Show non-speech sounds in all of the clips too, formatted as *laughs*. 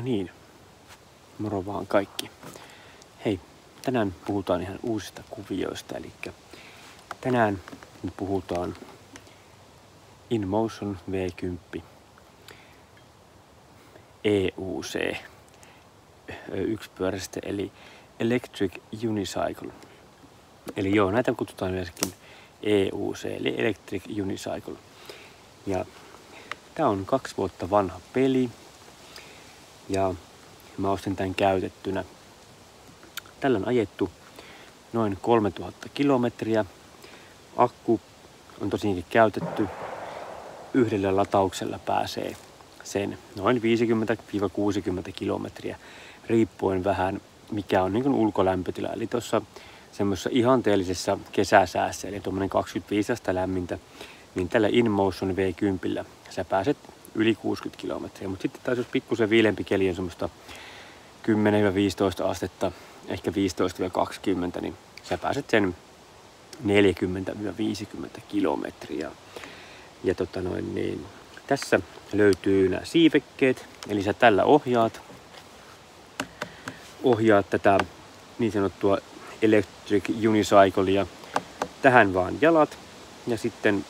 No niin, moro vaan kaikki. Hei, tänään puhutaan ihan uusista kuvioista, eli tänään me puhutaan InMotion V10 EUC yksipyörästä, eli Electric Unicycle. Eli joo, näitä kutsutaan yleensäkin EUC, eli Electric Unicycle. Ja Tämä on kaksi vuotta vanha peli ja mä ostin tämän käytettynä. Tällä on ajettu noin 3000 kilometriä. Akku on tosiaankin käytetty. Yhdellä latauksella pääsee sen noin 50-60 kilometriä riippuen vähän mikä on niin ulkolämpötila. Eli tuossa semmoisessa ihanteellisessa kesäsäässä, eli tuommoinen 25 lämmintä, niin tällä InMotion V10 sä pääset yli 60 kilometriä. Mutta sitten taas jos pikkusen viilempi keli on semmoista 10-15 astetta, ehkä 15-20, niin sä pääset sen 40-50 kilometriä. Ja tota noin, niin tässä löytyy nämä siivekkeet, eli sä tällä ohjaat, ohjaat tätä niin sanottua electric unicyclea tähän vaan jalat ja sitten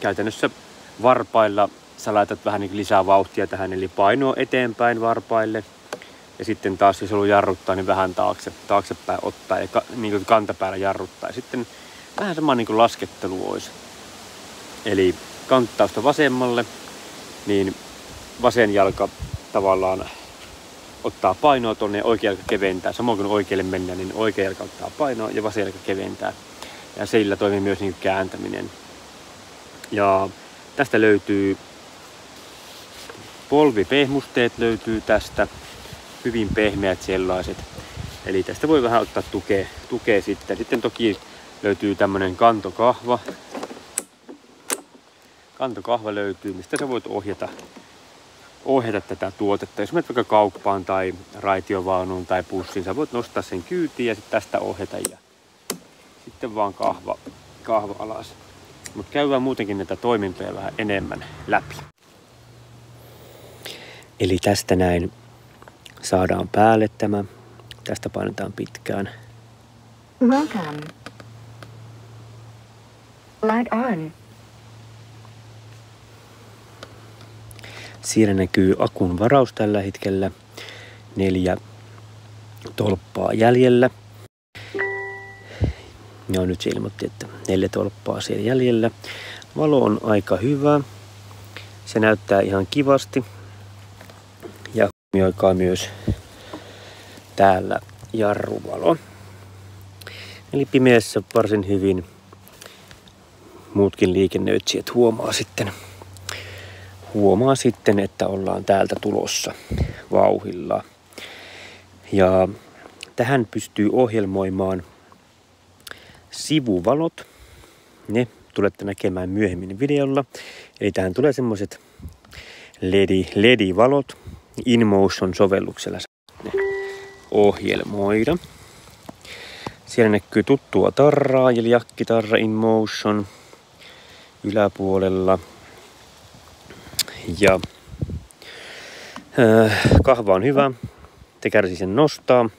käytännössä varpailla sä laitat vähän niin lisää vauhtia tähän, eli painoa eteenpäin varpaille. Ja sitten taas jos haluaa jarruttaa, niin vähän taakse, taaksepäin ottaa ja niin kuin kantapäällä jarruttaa. Ja sitten vähän sama niin kuin laskettelu olisi. Eli kanttausta vasemmalle, niin vasen jalka tavallaan ottaa painoa tuonne oikea jalka keventää. Samoin kuin oikealle mennään, niin oikea jalka ottaa painoa ja vasen jalka keventää. Ja sillä toimii myös niin kääntäminen. Ja Tästä löytyy polvipehmusteet löytyy tästä, hyvin pehmeät sellaiset. Eli tästä voi vähän ottaa tukea, tukea sitten. Sitten toki löytyy tämmönen kantokahva. Kantokahva löytyy, mistä sä voit ohjata, ohjata tätä tuotetta. Jos menet vaikka kauppaan tai raitiovaunuun tai pussiin, sä voit nostaa sen kyytiin ja sitten tästä ohjata ja sitten vaan kahva, kahva alas. Mutta käydään muutenkin näitä toimintoja vähän enemmän läpi. Eli tästä näin saadaan päälle tämä. Tästä painetaan pitkään. Welcome. Light on. Siinä näkyy akun varaus tällä hetkellä. Neljä tolppaa jäljellä. Ja nyt se ilmoitti, että neljä tolppaa siellä jäljellä. Valo on aika hyvä. Se näyttää ihan kivasti. Huomioikaa myös täällä jarruvalo. Eli pimeässä varsin hyvin muutkin liikennöitsijät huomaa sitten, huomaa sitten, että ollaan täältä tulossa vauhilla. Ja tähän pystyy ohjelmoimaan sivuvalot. Ne tulette näkemään myöhemmin videolla. Eli tähän tulee semmoiset LED, LED-valot. InMotion-sovelluksella ohjelmoida. Siellä näkyy tuttua tarraa, eli jakkitarra InMotion yläpuolella. Ja äh, kahva on hyvä. Te kärsi sen nostaa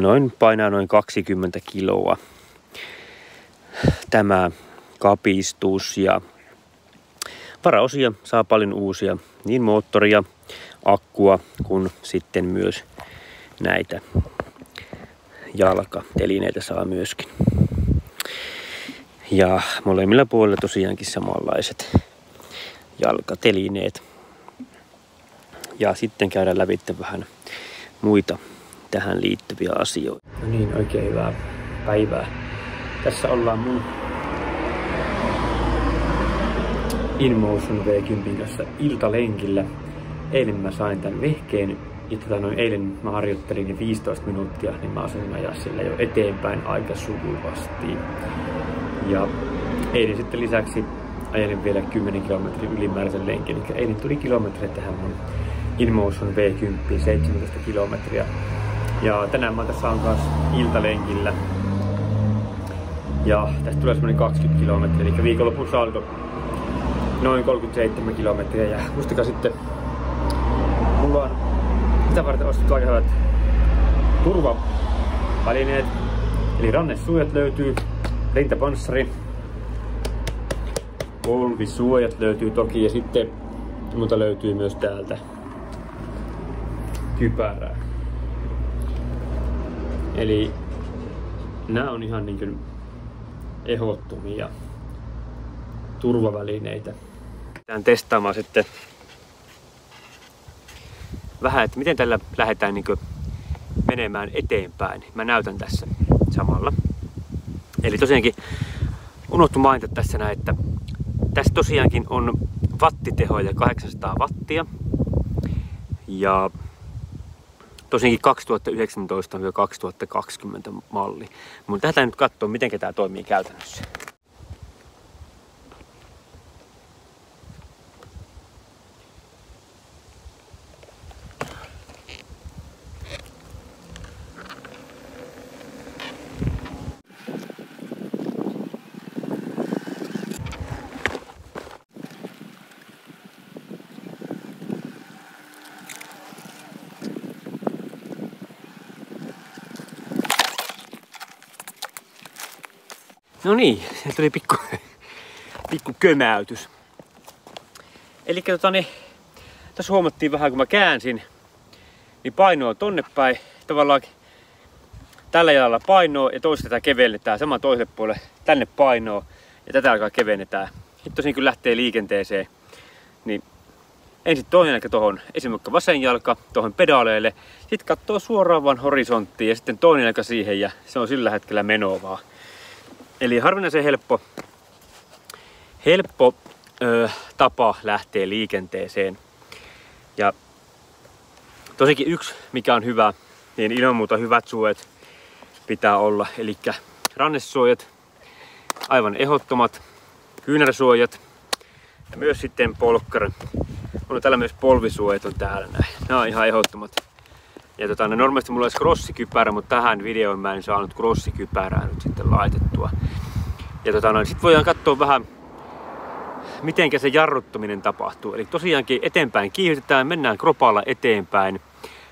noin painaa noin 20 kiloa tämä kapistus ja varaosia saa paljon uusia, niin moottoria, akkua kuin sitten myös näitä jalkatelineitä saa myöskin. Ja molemmilla puolilla tosiaankin samanlaiset jalkatelineet. Ja sitten käydään läpi vähän muita tähän liittyviä asioita. No niin, oikein hyvää päivää. Tässä ollaan mun InMotion V10 kanssa iltalenkillä. Eilen mä sain tän vehkeen ja tota noin eilen mä harjoittelin jo 15 minuuttia, niin mä osasin ajaa sillä jo eteenpäin aika sujuvasti. Ja eilen sitten lisäksi ajelin vielä 10 kilometrin ylimääräisen lenkin. Eli eilen tuli kilometriä tähän mun InMotion V10, 17 kilometriä. Ja tänään mä tässä on kanssa iltalenkillä. Ja tästä tulee semmonen 20 kilometriä, eli viikonlopussa alkoi noin 37 kilometriä. Ja muistakaa sitten, mulla on Sitä varten ostettu aika hyvät turvavälineet. Eli rannesuojat löytyy, rintapanssari, polvisuojat löytyy toki ja sitten mutta löytyy myös täältä kypärää. Eli nämä on ihan niin ehdottomia turvavälineitä. Lähdetään testaamaan sitten vähän, että miten tällä lähdetään niin menemään eteenpäin. Mä näytän tässä samalla. Eli tosiaankin unohtu mainita tässä näin, että tässä tosiaankin on wattitehoja 800 wattia. Ja tosiaankin 2019-2020 malli. Mutta lähdetään nyt katsoa, miten tämä toimii käytännössä. No niin, sieltä *laughs* tuli pikku, pikku kömäytys. Eli tota, niin, tässä huomattiin vähän kun mä käänsin, niin painoa tonne päin. Tavallaan tällä jalalla painoa ja toista tätä kevennetään sama toiselle puolelle tänne painoa ja tätä alkaa kevennetään. Sitten tosiaan kun lähtee liikenteeseen, niin ensin toinen jalka tuohon, esimerkiksi vasen jalka tuohon pedaaleille, sitten katsoo suoraan vaan horisonttiin ja sitten toinen jalka siihen ja se on sillä hetkellä menoa vaan. Eli harvinaisen helppo, helppo ö, tapa lähteä liikenteeseen. Ja tosikin yksi, mikä on hyvä, niin ilman muuta hyvät suojat pitää olla. Eli rannesuojat, aivan ehdottomat, kyynärsuojat ja myös sitten polkkar. On täällä myös polvisuojat on täällä näin. Nämä on ihan ehdottomat. Ja tota, no normaalisti mulla olisi crossikypärä, mutta tähän videoon mä en saanut crossikypärää nyt sitten laitettua. Ja tota, no, sitten voidaan katsoa vähän, miten se jarruttaminen tapahtuu. Eli tosiaankin eteenpäin kiihytetään, mennään kropalla eteenpäin.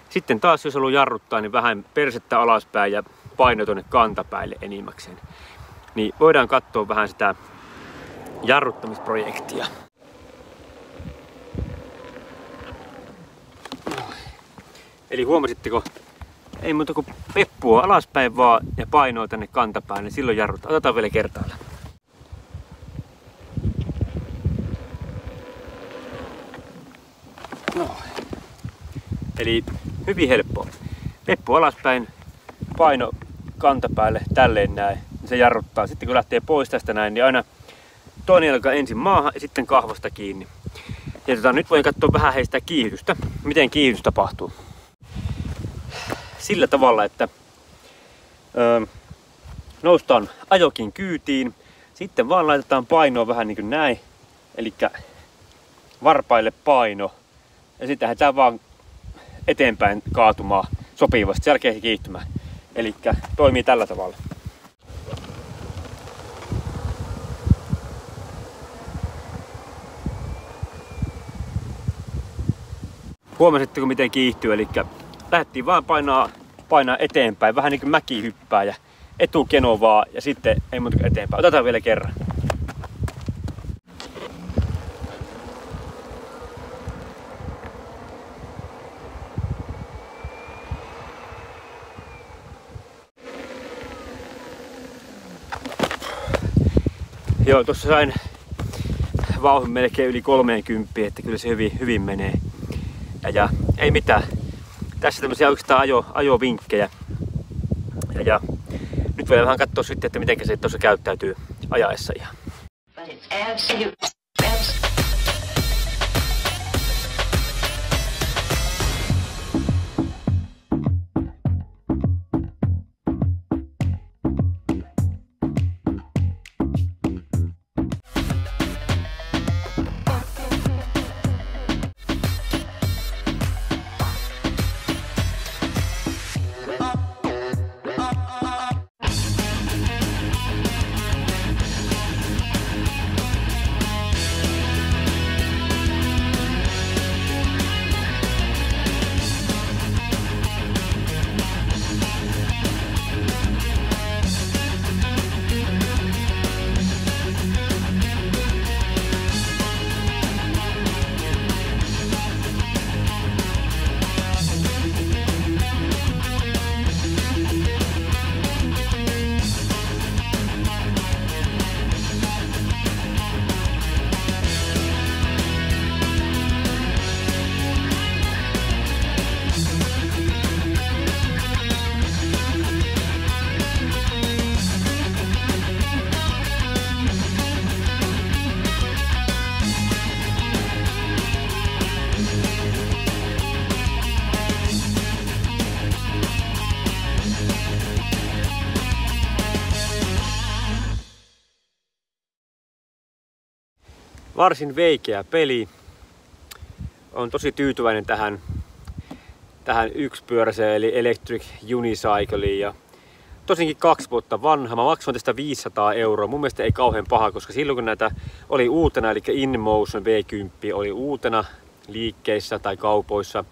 Sitten taas jos haluaa jarruttaa, niin vähän persettä alaspäin ja paino tuonne kantapäille enimmäkseen. Niin voidaan katsoa vähän sitä jarruttamisprojektia. Eli huomasitteko, ei muuta kuin peppua alaspäin vaan ja painoa tänne kantapään, niin silloin jarrut. Otetaan vielä kertaalla. No. Eli hyvin helppoa. Peppu alaspäin, paino kantapäälle tälleen näin. Se jarruttaa. Sitten kun lähtee pois tästä näin, niin aina toinen jalka ensin maahan ja sitten kahvasta kiinni. Ja tota, nyt voin katsoa vähän heistä kiihdystä. Miten kiihdytys tapahtuu sillä tavalla, että ö, noustaan ajokin kyytiin, sitten vaan laitetaan painoa vähän niin kuin näin, eli varpaille paino, ja sitten lähdetään vaan eteenpäin kaatumaan sopivasti, jälkeen kiihtymään. Eli toimii tällä tavalla. Huomasitteko miten kiihtyy, eli lähdettiin vaan painaa, painaa eteenpäin, vähän niin kuin mäki hyppää ja etukeno vaan ja sitten ei muuta kuin eteenpäin. Otetaan vielä kerran. Joo, tuossa sain vauhdin melkein yli 30, että kyllä se hyvin, hyvin menee. Ja, ja ei mitään, tässä tämmöisiä oikeastaan ajo, ajovinkkejä. Ja, ja nyt voidaan vähän katsoa sitten, että miten se tuossa käyttäytyy ajaessa ihan. Varsin veikeä peli. On tosi tyytyväinen tähän, tähän yksipyöräiseen eli Electric Unicycleen ja tosinkin kaksi vuotta vanha. Mä maksoin tästä 500 euroa. Mun mielestä ei kauhean paha, koska silloin kun näitä oli uutena, eli InMotion V10 oli uutena liikkeissä tai kaupoissa,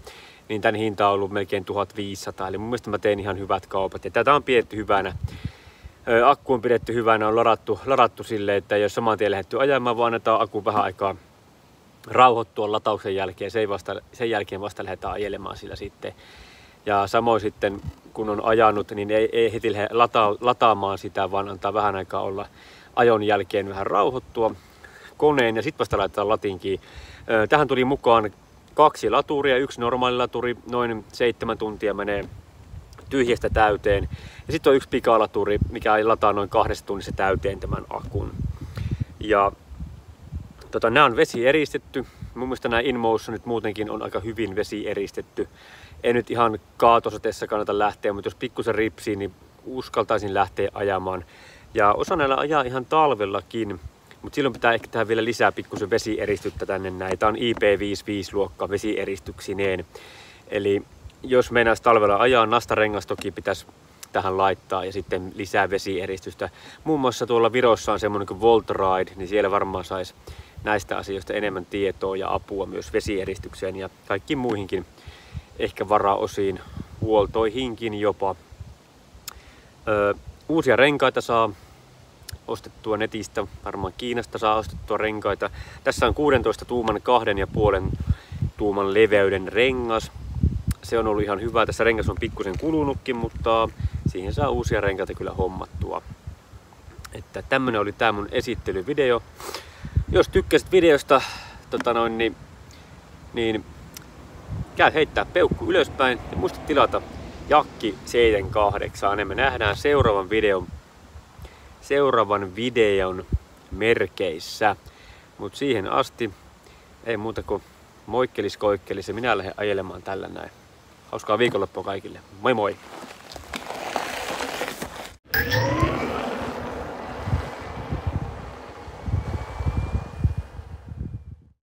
niin tämän hinta on ollut melkein 1500. Eli mun mielestä mä tein ihan hyvät kaupat. Ja tätä on pidetty hyvänä. Akku on pidetty hyvänä, on ladattu, ladattu silleen, että ei ole saman tien lähdetty ajamaan, vaan annetaan akku vähän aikaa rauhoittua latauksen jälkeen. Sen, vasta, sen jälkeen vasta lähdetään ajelemaan sillä sitten. Ja samoin sitten kun on ajanut, niin ei, ei heti lähde lata, lataamaan sitä, vaan antaa vähän aikaa olla ajon jälkeen vähän rauhoittua koneen ja sitten vasta laitetaan latinkiin. Tähän tuli mukaan kaksi laturia, yksi normaali laturi, noin seitsemän tuntia menee tyhjästä täyteen. Ja sitten on yksi pikalaturi, mikä lataa noin kahdessa tunnissa täyteen tämän akun. Ja tota, nämä on vesi eristetty. Mun mielestä nämä InMotionit muutenkin on aika hyvin vesi eristetty. Ei nyt ihan kaatosateessa kannata lähteä, mutta jos pikkusen ripsii, niin uskaltaisin lähteä ajamaan. Ja osa näillä ajaa ihan talvellakin, mutta silloin pitää ehkä tehdä vielä lisää pikkusen vesieristettä tänne näin. Tämä on IP55-luokka vesieristyksineen. Eli jos meinaisi talvella ajaa, nastarengas toki pitäisi tähän laittaa ja sitten lisää vesieristystä. Muun muassa tuolla Virossa on semmoinen kuin Voltride, niin siellä varmaan saisi näistä asioista enemmän tietoa ja apua myös vesieristykseen ja kaikkiin muihinkin ehkä varaosiin, huoltoihinkin jopa. Öö, uusia renkaita saa ostettua netistä, varmaan Kiinasta saa ostettua renkaita. Tässä on 16 tuuman kahden ja puolen tuuman leveyden rengas. Se on ollut ihan hyvä. Tässä rengas on pikkusen kulunutkin, mutta siihen saa uusia renkaita kyllä hommattua. Että tämmönen oli tää mun esittelyvideo. Jos tykkäsit videosta, tota noin, niin, niin käy heittää peukku ylöspäin ja muista tilata Jakki 78. Ja me nähdään seuraavan videon, seuraavan videon merkeissä. Mutta siihen asti ei muuta kuin moikkelis koikkelis ja minä lähden ajelemaan tällä näin. Hauskaa viikonloppua kaikille. Moi moi!